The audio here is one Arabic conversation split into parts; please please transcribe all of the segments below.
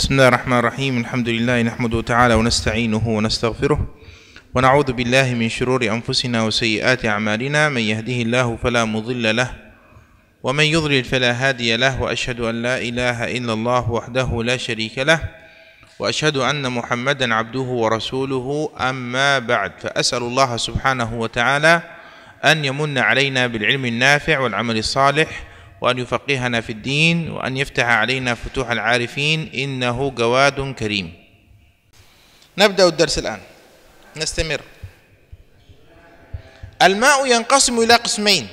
بسم الله الرحمن الرحيم الحمد لله نحمده تعالى ونستعينه ونستغفره ونعوذ بالله من شرور أنفسنا وسيئات أعمالنا من يهده الله فلا مضل له ومن يضلل فلا هادي له وأشهد أن لا إله إلا الله وحده لا شريك له وأشهد أن محمدا عبده ورسوله أما بعد فأسأل الله سبحانه وتعالى أن يمن علينا بالعلم النافع والعمل الصالح وأن يفقهنا في الدين وأن يفتح علينا فتوح العارفين إنه جواد كريم. نبدأ الدرس الآن. نستمر. الماء ينقسم إلى قسمين.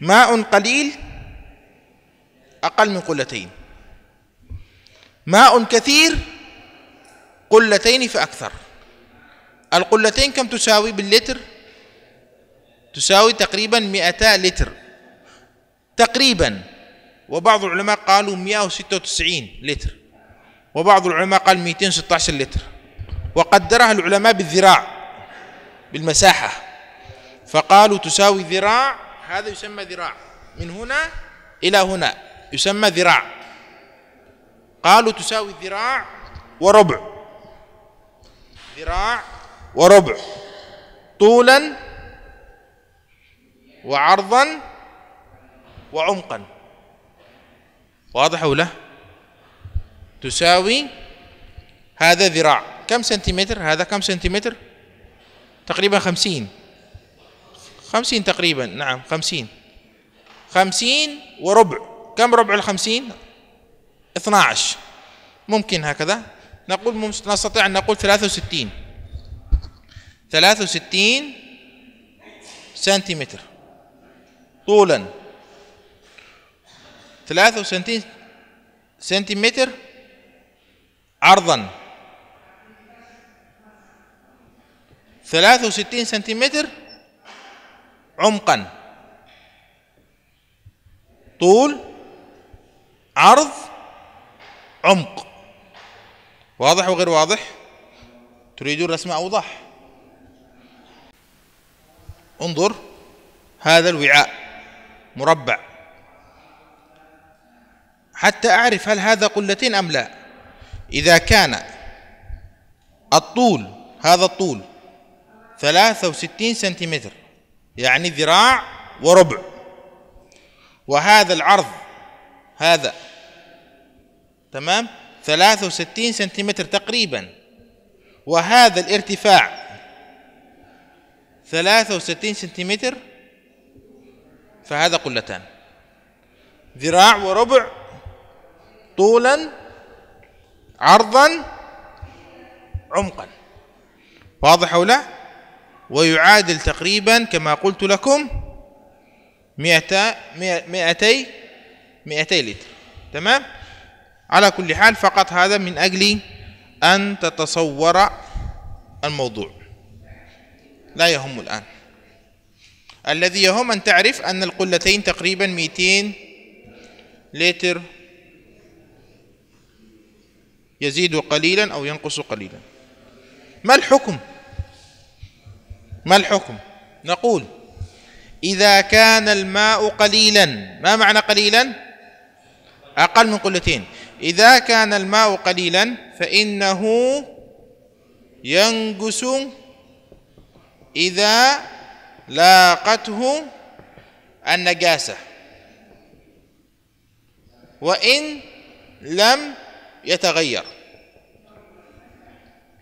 ماء قليل أقل من قلتين. ماء كثير قلتين فأكثر. القلتين كم تساوي باللتر؟ تساوي تقريبا 200 لتر. تقريبا. وبعض العلماء قالوا 196 لتر. وبعض العلماء قال 216 لتر. وقدرها العلماء بالذراع بالمساحة. فقالوا تساوي ذراع هذا يسمى ذراع. من هنا إلى هنا يسمى ذراع. قالوا تساوي ذراع وربع. ذراع وربع. طولا وعرضا وعمقا. واضح ولا تساوي هذا ذراع. كم سنتيمتر؟ هذا كم سنتيمتر؟ تقريبا خمسين. خمسين تقريبا. نعم خمسين. خمسين وربع. كم ربع الخمسين؟ اثنا عشر ممكن هكذا. نقول نستطيع أن نقول ثلاثة وستين. ثلاثة وستين سنتيمتر. طولا. ثلاثة وستين سنتيمتر عرضا. ثلاثة وستين سنتيمتر عمقا. طول عرض عمق. واضح وغير واضح؟ تريدون رسم أوضح؟ انظر هذا الوعاء مربع. حتى أعرف هل هذا قلتين أم لا. إذا كان الطول هذا الطول ثلاثة وستين سنتيمتر يعني ذراع وربع. وهذا العرض هذا تمام؟ ثلاثة وستين سنتيمتر تقريبا. وهذا الارتفاع ثلاثة وستين سنتيمتر فهذا قلتان. ذراع وربع طولا عرضا عمقا. واضح أو لا؟ ويعادل تقريبا كما قلت لكم مئتي مئتي مئتي لتر. تمام؟ على كل حال فقط هذا من أجل أن تتصور الموضوع. لا يهم الآن. الذي يهم أن تعرف أن القلتين تقريبا 200 لتر يزيد قليلا أو ينقص قليلا. ما الحكم؟ ما الحكم؟ نقول إذا كان الماء قليلا ما معنى قليلا؟ أقل من قلتين. إذا كان الماء قليلا فإنه ينقص إذا لاقته النجاسة. وإن لم يتغير.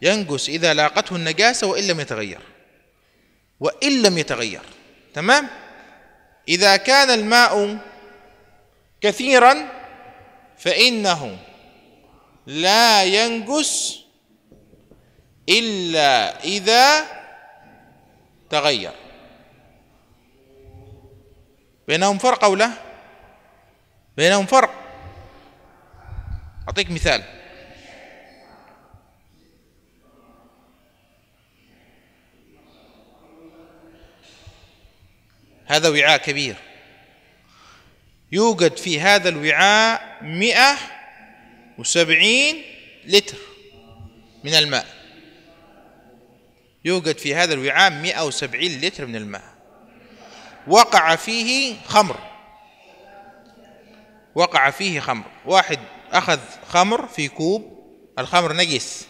ينقص إذا لاقته النجاسة وإن لم يتغير. وإن لم يتغير. تمام؟ إذا كان الماء كثيرا فإنه لا ينقص إلا إذا تغير. بينهم فرق أو لا؟ بينهم فرق. أعطيك مثال. هذا وعاء كبير. يوجد في هذا الوعاء مئة وسبعين لتر من الماء. يوجد في هذا الوعاء مئة وسبعين لتر من الماء. وقع فيه خمر. وقع فيه خمر. واحد أخذ خمر في كوب الخمر نجس.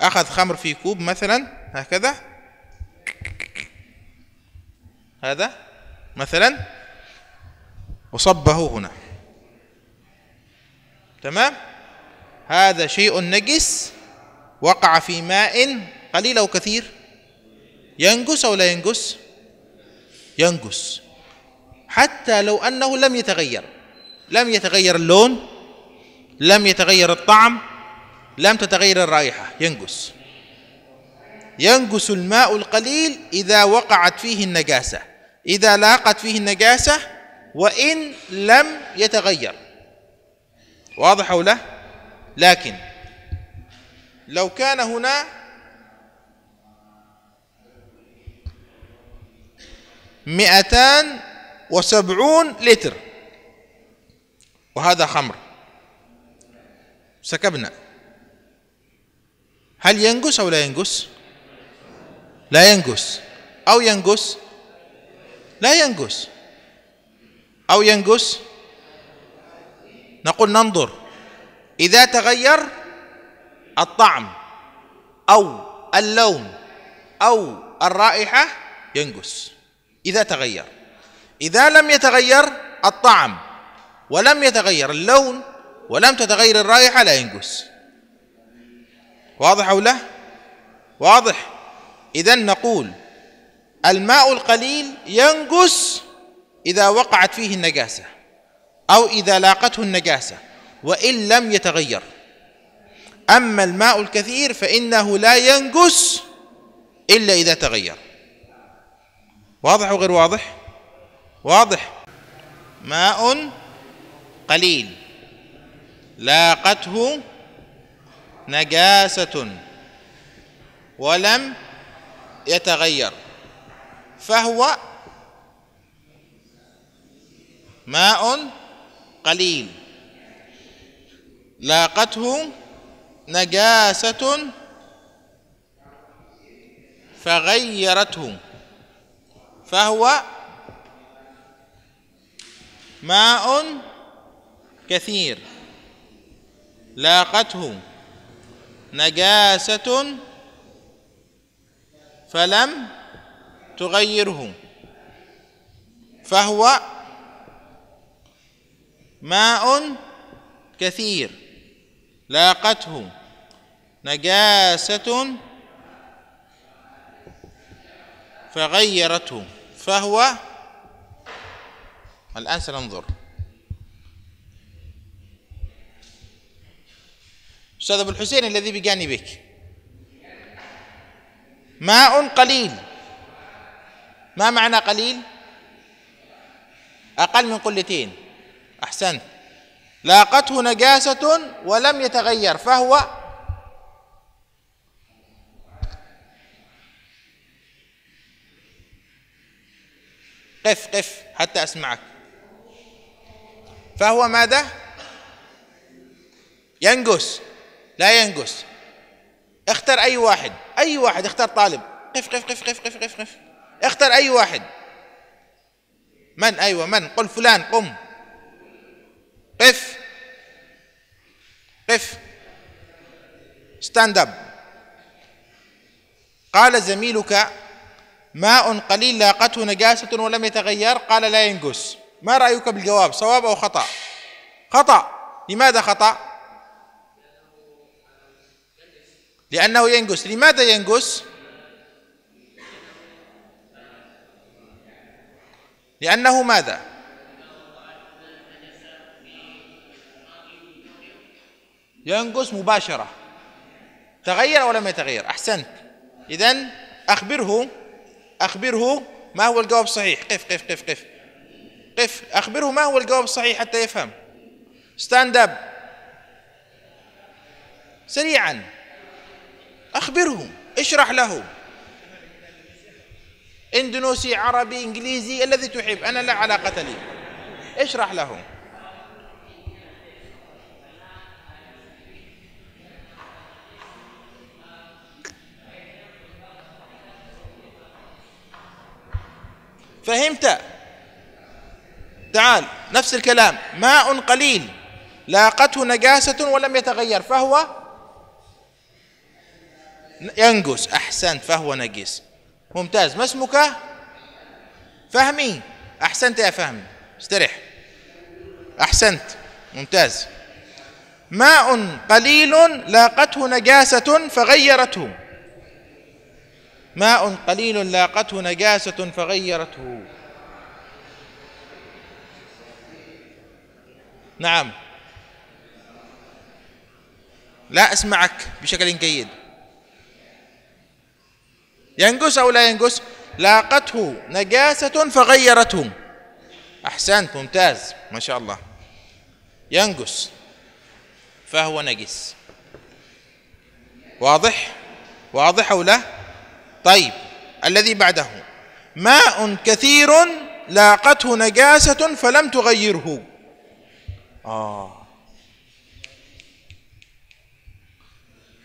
أخذ خمر في كوب مثلا هكذا. هذا مثلا. وصبه هنا. تمام؟ هذا شيء نجس وقع في ماء قليل أو كثير. ينقص أو لا ينقص ينقص حتى لو أنه لم يتغير. لم يتغير اللون لم يتغير الطعم لم تتغير الرائحة. ينقص. ينقص الماء القليل إذا وقعت فيه النجاسة إذا لاقت فيه النجاسة وإن لم يتغير. واضح أو لا؟ لكن لو كان هنا مئتان وسبعون لتر وهذا خمر. سكبنا. هل ينقص أو لا ينقص؟ لا ينقص. أو ينقص؟ لا ينقص. أو ينقص؟ نقول ننظر. إذا تغير الطعم أو اللون أو الرائحة ينقص. إذا تغير. إذا لم يتغير الطعم ولم يتغير اللون ولم تتغير الرائحة لا ينقص. واضح أو لا؟ واضح. إذا نقول الماء القليل ينقص إذا وقعت فيه النجاسة أو إذا لاقته النجاسة وإن لم يتغير. أما الماء الكثير فإنه لا ينقص إلا إذا تغير. واضح أو غير واضح؟ واضح. ماء قليل. لاقته نجاسة ولم يتغير فهو ماء قليل. لاقته نجاسة فغيرته فهو ماء كثير. لاقته نجاسة فلم تغيره فهو ماء كثير لاقته نجاسة فغيرته فهو الآن سننظر. أستاذ أبو الحسين الذي بجانبك. ماء قليل. ما معنى قليل؟ أقل من قلتين. أحسنت. لاقته نجاسة ولم يتغير فهو قف قف حتى أسمعك. فهو ماذا؟ ينقص لا ينقص. اختر أي واحد. أي واحد اختر طالب. قف قف قف قف قف قف, قف. اختر أي واحد. من؟ أيوة من؟ قل فلان قم. قف. قف. stand up قال زميلك ماء قليل لاقته نجاسة ولم يتغير. قال لا ينقص. ما رأيك بالجواب؟ صواب أو خطأ؟ خطأ. لماذا خطأ؟ لأنه ينقص. لماذا ينقص؟ لأنه ماذا؟ ينقص مباشرة. تغير أو لم يتغير؟ أحسنت. إذن أخبره أخبره ما هو الجواب الصحيح. قف قف قف قف. قف. أخبره ما هو الجواب الصحيح حتى يفهم. stand up سريعا. أخبره اشرح له إندونيسي عربي إنجليزي الذي تحب. أنا لا علاقة لي. اشرح له فهمت؟ تعال نفس الكلام. ماء قليل. لاقته نجاسة ولم يتغير. فهو ينجس أحسنت فهو نجس ممتاز. ما اسمك؟ فهمي. أحسنت يا فهمي. استرح أحسنت. ممتاز. ماء قليل لاقته نجاسة فغيرته. ماء قليل لاقته نجاسة فغيرته. نعم. لا أسمعك بشكل جيد. ينقص أو لا ينقص لاقته نجاسة فغيرته. أحسنت ممتاز ما شاء الله. ينقص فهو نجس. واضح؟ واضح أو لا؟ طيب الذي بعده. ماء كثير لاقته نجاسة فلم تغيره. آه.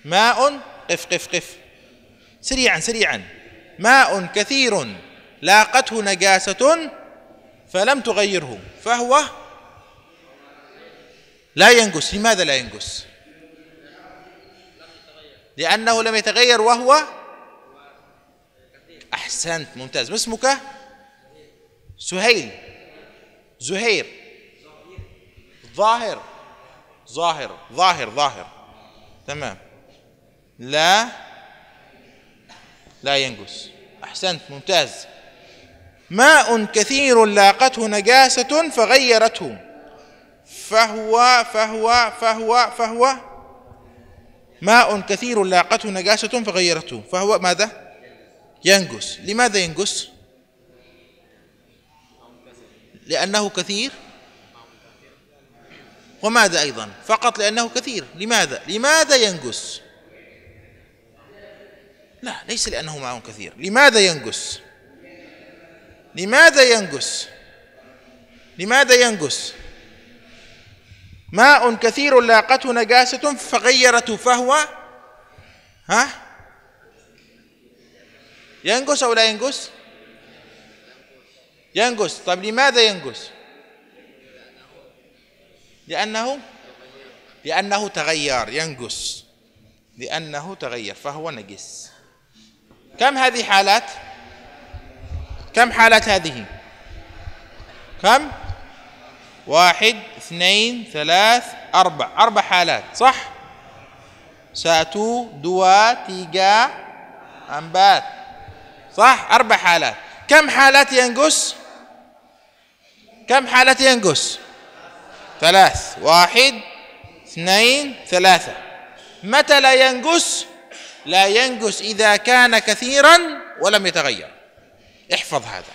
ماء قف قف قف. سريعا سريعا. ماء كثير لاقته نجاسة فلم تغيره. فهو لا ينقص لماذا لا ينقص لأنه لم يتغير وهو أحسنت. ممتاز. ما اسمك؟ سهيل. زهير. ظاهر. ظاهر. ظاهر. ظاهر. تمام. لا لا ينقص أحسنت ممتاز. ماء كثير لاقته نجاسة فغيرته. فهو فهو فهو فهو. ماء كثير لاقته نجاسة فغيرته. فهو ماذا؟ ينقص لماذا ينقص لأنه كثير. وماذا أيضا؟ فقط لأنه كثير. لماذا؟ لماذا ينقص لا ليس لأنه ماء كثير. لماذا ينقص؟ لماذا ينقص؟ لماذا ينقص؟ ماء كثير لاقته نجاسة فغيرته فهو ها؟ ينقص أو لا ينقص؟ ينقص. طيب لماذا ينقص؟ لأنه؟ لأنه تغير. ينقص. لأنه تغير. فهو نجس كم هذه حالات؟ كم حالات هذه؟ كم؟ واحد اثنين ثلاث أربع. أربع حالات صح؟ سأتو دوا تيجا أنبات صح؟ أربع حالات. كم حالات ينقص؟ كم حالات ينقص؟ ثلاث. واحد اثنين ثلاثة. متى لا ينقص؟ لا ينقص إذا كان كثيرا ولم يتغير. احفظ هذا.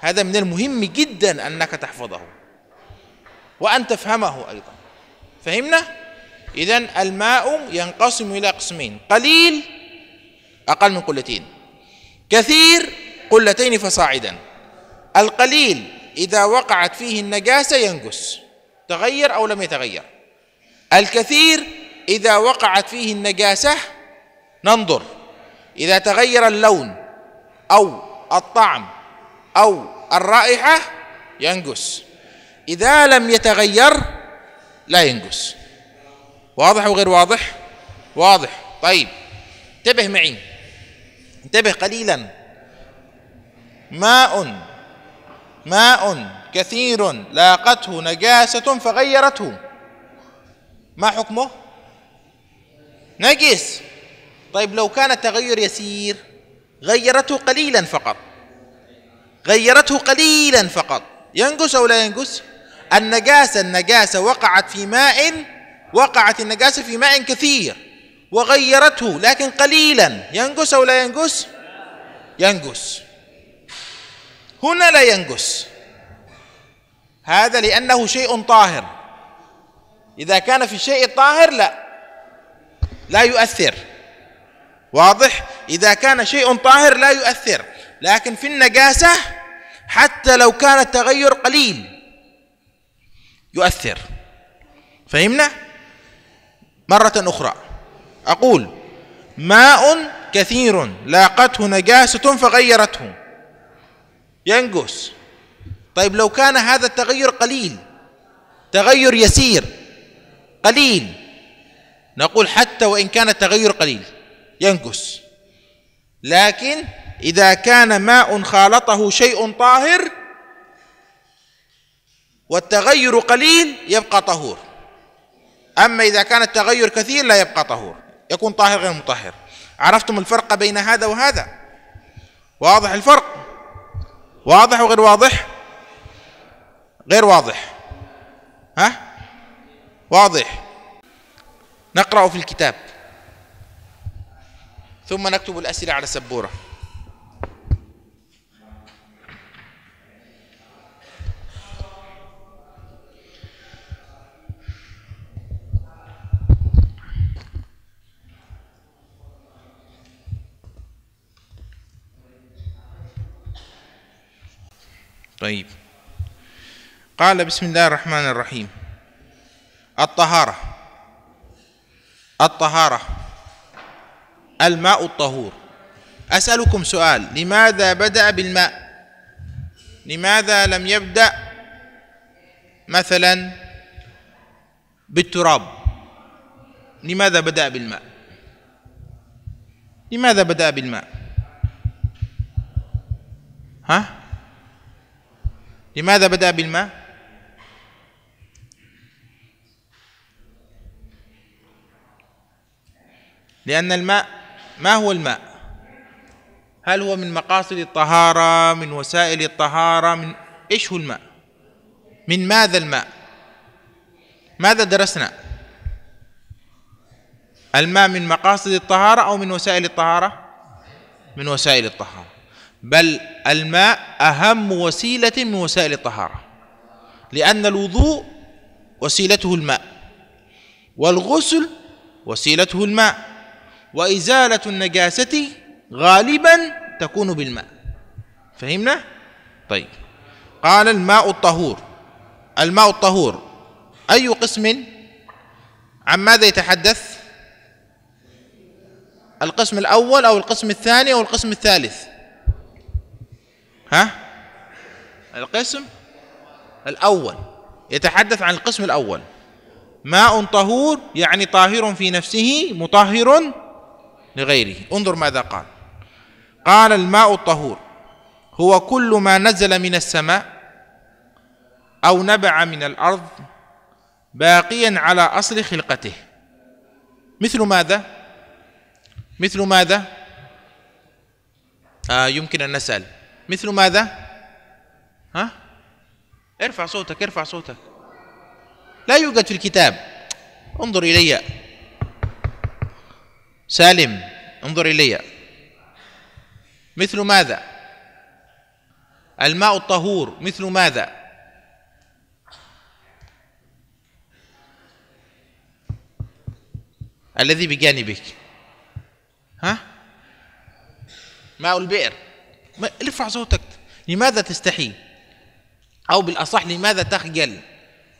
هذا من المهم جدا أنك تحفظه. وأن تفهمه أيضا. فهمنا؟ إذا الماء ينقسم إلى قسمين. قليل أقل من قلتين. كثير قلتين فصاعدا. القليل إذا وقعت فيه النجاسة ينقص تغير أو لم يتغير. الكثير إذا وقعت فيه النجاسة ننظر. إذا تغير اللون أو الطعم أو الرائحة ينقص. إذا لم يتغير لا ينقص. واضح أو غير واضح؟ واضح. طيب انتبه معي. انتبه قليلا. ماء ماء كثير لاقته نجاسة فغيرته. ما حكمه؟ نجس. طيب لو كان التغير يسير غيرته قليلا فقط. غيرته قليلا فقط. ينقص أو لا ينقص؟ النجاسة النجاسة وقعت في ماء وقعت النجاسة في ماء كثير. وغيرته لكن قليلا. ينقص أو لا ينقص؟ ينقص. هنا لا ينقص. هذا لأنه شيء طاهر. إذا كان في الشيء الطاهر لا. لا يؤثر. واضح؟ إذا كان شيء طاهر لا يؤثر لكن في النجاسة حتى لو كان التغير قليل يؤثر. فهمنا؟ مرة أخرى أقول ماء كثير لاقته نجاسة فغيرته. ينقص طيب لو كان هذا التغير قليل تغير يسير قليل نقول حتى وإن كان التغير قليل. ينقص لكن إذا كان ماء خالطه شيء طاهر والتغير قليل يبقى طهور. أما إذا كان التغير كثير لا يبقى طهور يكون طاهر غير مطهر. عرفتم الفرق بين هذا وهذا؟ واضح الفرق؟ واضح وغير واضح؟ غير واضح. ها؟ واضح. نقرأ في الكتاب. ثم نكتب الأسئلة على السبورة طيب. قال بسم الله الرحمن الرحيم. الطهارة. الطهارة. الماء الطهور. أسألكم سؤال لماذا بدأ بالماء؟ لماذا لم يبدأ مثلا بالتراب؟ لماذا بدأ بالماء؟ لماذا بدأ بالماء؟ ها؟ لماذا بدأ بالماء؟ لأن الماء ما هو الماء؟ هل هو من مقاصد الطهارة من وسائل الطهارة من إيش هو الماء؟ من ماذا الماء؟ ماذا درسنا؟ الماء من مقاصد الطهارة أو من وسائل الطهارة؟ من وسائل الطهارة. بل الماء أهم وسيلة من وسائل الطهارة لأن الوضوء وسيلته الماء والغسل وسيلته الماء. وإزالة النجاسة غالبا تكون بالماء. فهمنا؟ طيب. قال الماء الطهور. الماء الطهور. أي قسم؟ عن ماذا يتحدث؟ القسم الأول أو القسم الثاني أو القسم الثالث؟ ها؟ القسم الأول. يتحدث عن القسم الأول. ماء طهور يعني طاهر في نفسه مطهر لغيره. انظر ماذا قال. قال الماء الطهور. هو كل ما نزل من السماء أو نبع من الأرض باقيا على أصل خلقته. مثل ماذا؟ مثل ماذا؟ آه يمكن أن نسأل. مثل ماذا؟ ها؟ ارفع صوتك ارفع صوتك. لا يوجد في الكتاب. انظر إلي. سالم انظر إلي. مثل ماذا؟ الماء الطهور مثل ماذا؟ الذي بجانبك. ها؟ ماء البئر. ارفع صوتك. لماذا تستحي؟ أو بالأصح لماذا تخجل؟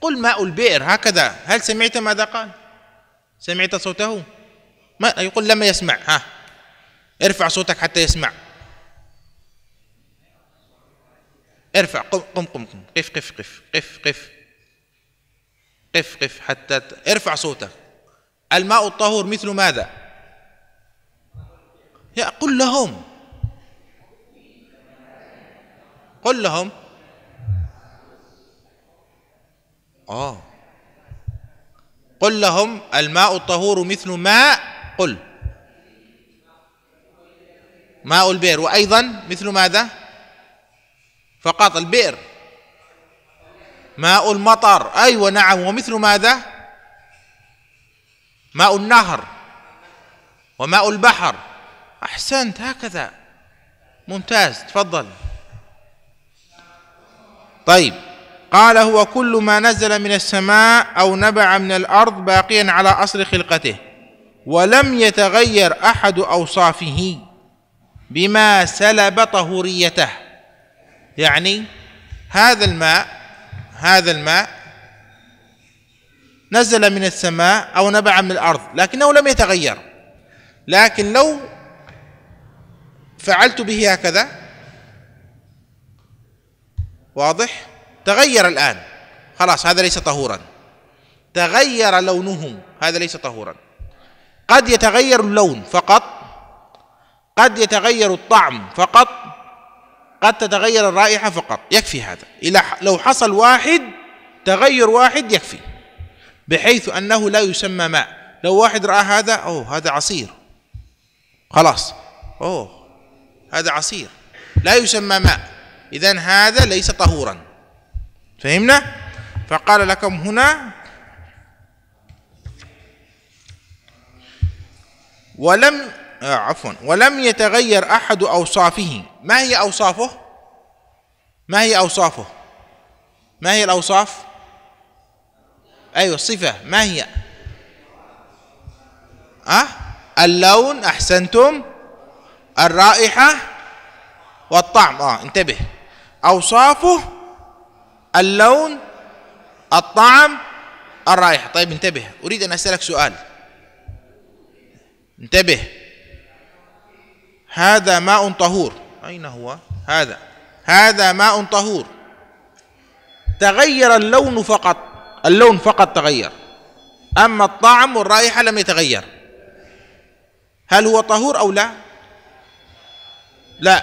قل ماء البئر هكذا. هل سمعت ماذا قال؟ سمعت صوته؟ ما يقول لما يسمع ها. ارفع صوتك حتى يسمع. ارفع قم قم قم, قم. قف قف قف قف قف. قف قف حتى ارفع صوتك. الماء الطهور مثل ماذا؟ يا قل لهم. قل لهم. آه. قل لهم الماء الطهور مثل ماء قل. ماء البئر وأيضا مثل ماذا؟ فقط البئر. ماء المطر أيوة نعم. ومثل ماذا؟ ماء النهر وماء البحر أحسنت. هكذا. ممتاز. تفضل. طيب. قال هو كل ما نزل من السماء أو نبع من الأرض باقيا على أصل خلقته. ولم يتغير أحد أوصافه بما سلب طهوريته يعني هذا الماء هذا الماء نزل من السماء أو نبع من الأرض لكنه لم يتغير. لكن لو فعلت به هكذا واضح؟ تغير الآن. خلاص هذا ليس طهورا. تغير لونه هذا ليس طهورا. قد يتغير اللون فقط قد يتغير الطعم فقط قد تتغير الرائحة فقط. يكفي هذا. إلى لو حصل واحد تغير واحد يكفي بحيث أنه لا يسمى ماء. لو واحد رأى هذا أوه هذا عصير. خلاص. أوه هذا عصير. لا يسمى ماء. إذا هذا ليس طهورا. فهمنا؟ فقال لكم هنا ولم آه عفوا ولم يتغير أحد أوصافه. ما هي أوصافه؟ ما هي أوصافه؟ ما هي الأوصاف؟ أيوة الصفة ما هي؟ أه؟ اللون أحسنتم؟ الرائحة؟ والطعم. آه انتبه. أوصافه اللون الطعم الرائحة. طيب انتبه. أريد أن أسألك سؤال. انتبه. هذا ماء طهور. أين هو؟ هذا. هذا ماء طهور. تغير اللون فقط. اللون فقط تغير. أما الطعم والرائحة لم يتغير. هل هو طهور أو لا؟ لا.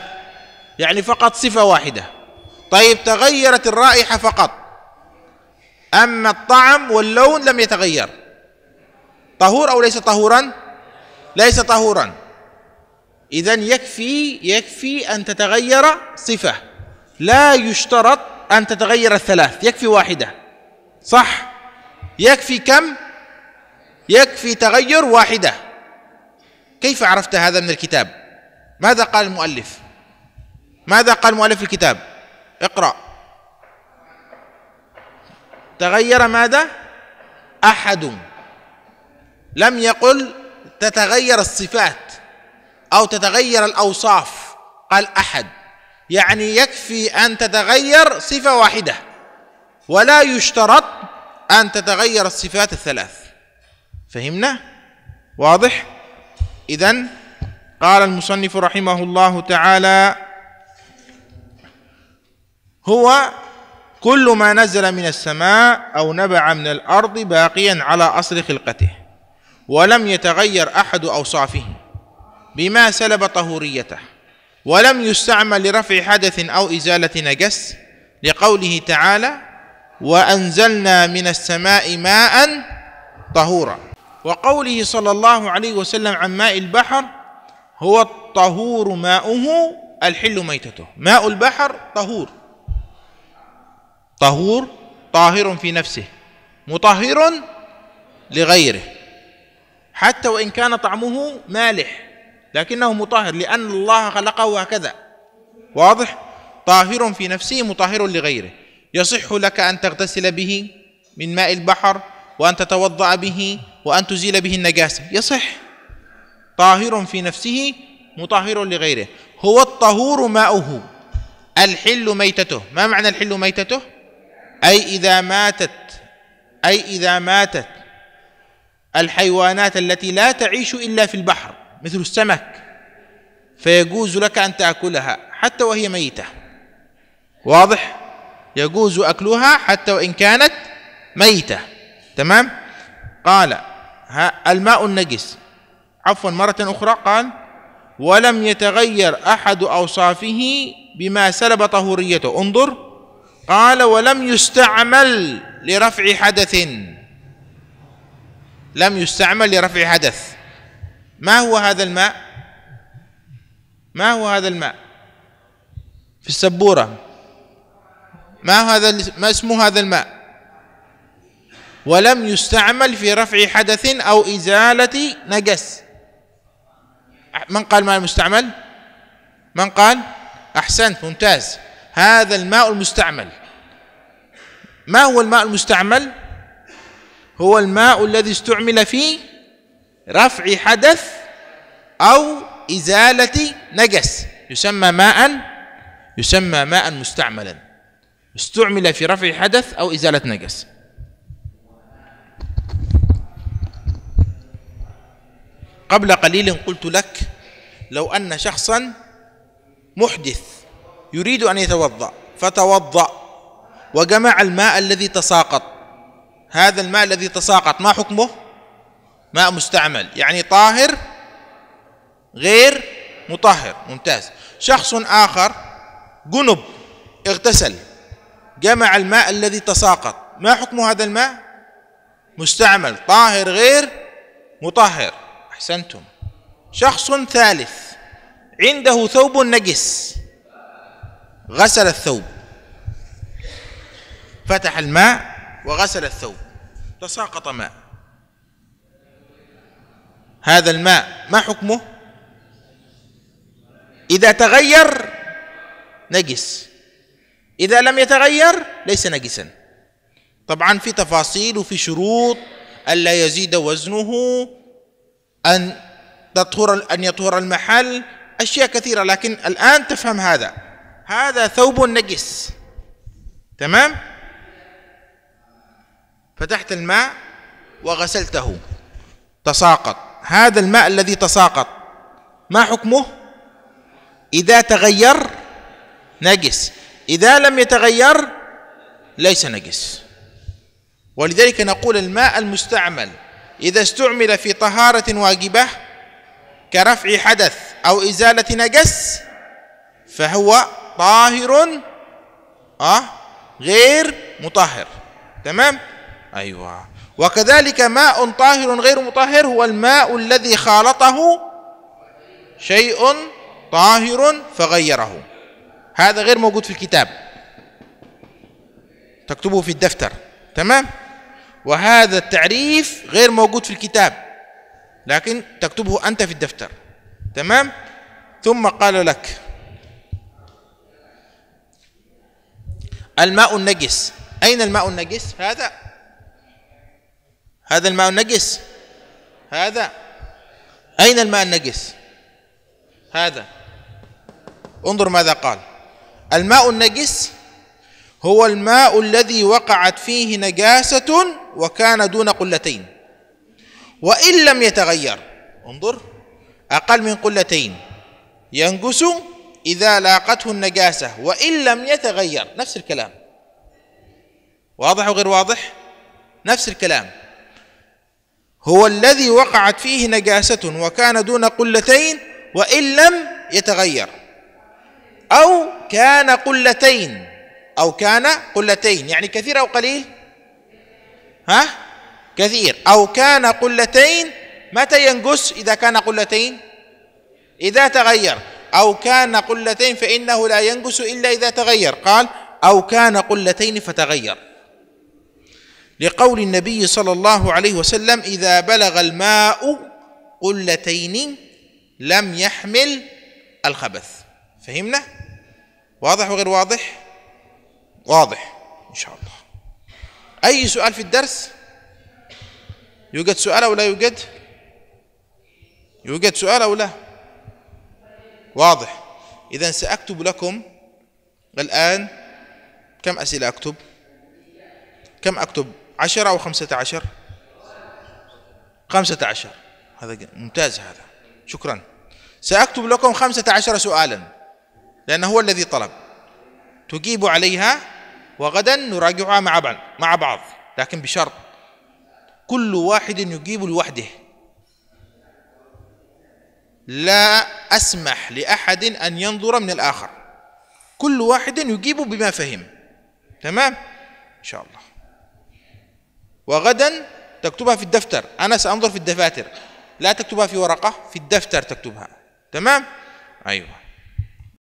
يعني فقط صفة واحدة. طيب تغيرت الرائحة فقط. أما الطعم واللون لم يتغير. طهور أو ليس طهورا؟ ليس طهورا. إذا يكفي يكفي أن تتغير صفة. لا يشترط أن تتغير الثلاث يكفي واحدة. صح؟ يكفي كم؟ يكفي تغير واحدة. كيف عرفت هذا من الكتاب؟ ماذا قال المؤلف؟ ماذا قال مؤلف الكتاب؟ اقرأ. تغير ماذا؟ أحد. لم يقل تتغير الصفات أو تتغير الأوصاف. قال أحد يعني يكفي أن تتغير صفة واحدة ولا يشترط أن تتغير الصفات الثلاث. فهمنا؟ واضح؟ إذا قال المصنف رحمه الله تعالى هو كل ما نزل من السماء أو نبع من الأرض باقيا على أصل خلقته. ولم يتغير أحد أوصافه بما سلب طهوريته ولم يستعمل لرفع حدث أو إزالة نجس لقوله تعالى وأنزلنا من السماء ماء طهورا وقوله صلى الله عليه وسلم عن ماء البحر هو الطهور ماؤه الحل ميتته ماء البحر طهور. طهور طاهر في نفسه مطهر لغيره. حتى وإن كان طعمه مالح لكنه مطهر لأن الله خلقه هكذا. واضح؟ طاهر في نفسه مطهر لغيره. يصح لك أن تغتسل به من ماء البحر وأن تتوضأ به وأن تزيل به النجاسة. يصح. طاهر في نفسه مطهر لغيره. هو الطهور ماؤه. الحل ميتته. ما معنى الحل ميتته؟ أي إذا ماتت أي إذا ماتت. الحيوانات التي لا تعيش إلا في البحر مثل السمك. فيجوز لك أن تأكلها حتى وهي ميتة. واضح؟ يجوز أكلها حتى وإن كانت ميتة. تمام؟ قال الماء النجس. عفوا مرة أخرى قال ولم يتغير أحد أوصافه بما سلب طهوريته. انظر. قال ولم يستعمل لرفع حدث. لم يستعمل لرفع حدث. ما هو هذا الماء؟ ما هو هذا الماء؟ في السبورة. ما هذا ما اسمه هذا الماء؟ ولم يستعمل في رفع حدث أو إزالة نجس. من قال ماء المستعمل؟ من قال؟ أحسنت ممتاز. هذا الماء المستعمل. ما هو الماء المستعمل؟ هو الماء الذي استعمل في رفع حدث أو إزالة نجس. يسمى ماء يسمى ماء مستعملا. استعمل في رفع حدث أو إزالة نجس. قبل قليل قلت لك لو أن شخصا محدث يريد أن يتوضأ فتوضأ وجمع الماء الذي تساقط. هذا الماء الذي تساقط ما حكمه؟ ماء مستعمل. يعني طاهر غير مطهر ممتاز. شخص آخر جنب اغتسل جمع الماء الذي تساقط. ما حكم هذا الماء؟ مستعمل طاهر غير مطهر. أحسنتم. شخص ثالث عنده ثوب نجس. غسل الثوب. فتح الماء وغسل الثوب. تساقط ماء. هذا الماء ما حكمه؟ إذا تغير نجس. إذا لم يتغير ليس نجسا. طبعا في تفاصيل وفي شروط ألا يزيد وزنه أن تطهر أن يطهر المحل أشياء كثيرة لكن الآن تفهم هذا. هذا ثوب نجس. تمام؟ فتحت الماء وغسلته. تساقط. هذا الماء الذي تساقط ما حكمه؟ إذا تغير نجس. إذا لم يتغير ليس نجس. ولذلك نقول الماء المستعمل إذا استعمل في طهارة واجبة كرفع حدث أو إزالة نجس فهو طاهر آه غير مطهر. تمام؟ أيوة. وكذلك ماء طاهر غير مطهر هو الماء الذي خالطه شيء طاهر فغيره. هذا غير موجود في الكتاب. تكتبه في الدفتر. تمام؟ وهذا التعريف غير موجود في الكتاب لكن تكتبه أنت في الدفتر. تمام؟ ثم قال لك الماء النجس. أين الماء النجس؟ هذا هذا الماء النجس. هذا. أين الماء النجس؟ هذا. انظر ماذا قال. الماء النجس هو الماء الذي وقعت فيه نجاسة وكان دون قلتين. وإن لم يتغير انظر أقل من قلتين. ينقص إذا لاقته النجاسة وإن لم يتغير. نفس الكلام. واضح وغير واضح؟ نفس الكلام. هو الذي وقعت فيه نجاسة وكان دون قلتين وإن لم يتغير. أو كان قلتين أو كان قلتين يعني كثير أو قليل؟ ها؟ كثير. أو كان قلتين متى ينقص إذا كان قلتين. إذا تغير. أو كان قلتين فإنه لا ينقص إلا إذا تغير. قال أو كان قلتين فتغير. لقول النبي صلى الله عليه وسلم إذا بلغ الماء قلتين لم يحمل الخبث. فهمنا؟ واضح وغير واضح؟ واضح إن شاء الله. أي سؤال في الدرس؟ يوجد سؤال أو لا يوجد؟ يوجد سؤال أو لا؟ واضح. إذا سأكتب لكم الآن كم أسئلة أكتب؟ كم أكتب؟ عشرة أو خمسة عشر؟ خمسة عشر. هذا ممتاز هذا. شكرا. سأكتب لكم خمسة عشر سؤالا لأنه هو الذي طلب. تجيب عليها وغدا نراجعها مع بعض مع بعض لكن بشرط. كل واحد يجيب لوحده. لا أسمح لأحد أن ينظر من الآخر. كل واحد يجيب بما فهم. تمام؟ إن شاء الله. وغدا تكتبها في الدفتر. أنا سأنظر في الدفاتر. لا تكتبها في ورقة في الدفتر تكتبها. تمام؟ أيوه.